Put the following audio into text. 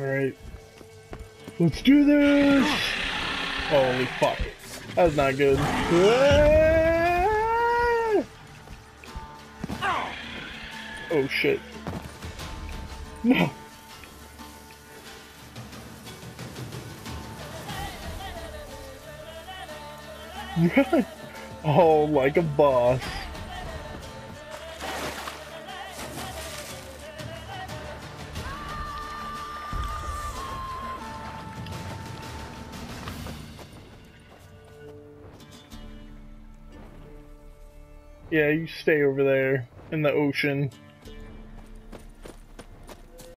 Alright. Let's do this! Holy fuck. That's not good. Ah! Oh shit. No! Oh, like a boss. Yeah, you stay over there in the ocean.